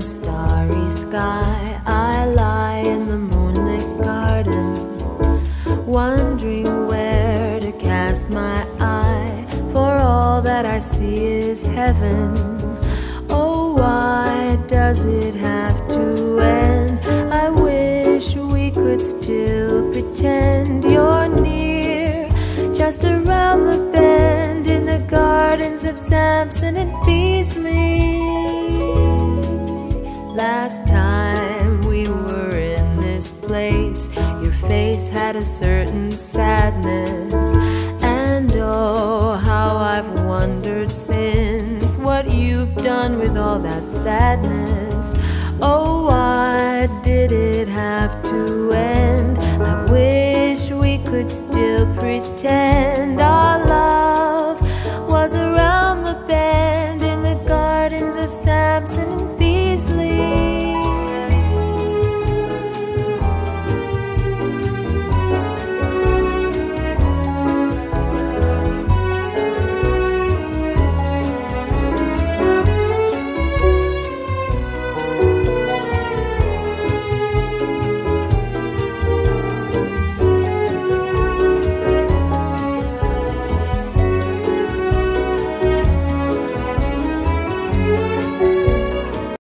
Starry sky, I lie in the moonlit garden, wondering where to cast my eye. For all that I see is heaven. Oh, why does it have to end? I wish we could still pretend you're near, just around the bend in the gardens of Samson and Beasley. Last time we were in this place, your face had a certain sadness. And oh, how I've wondered since what you've done with all that sadness. Oh, why did it have to end? I wish we could still pretend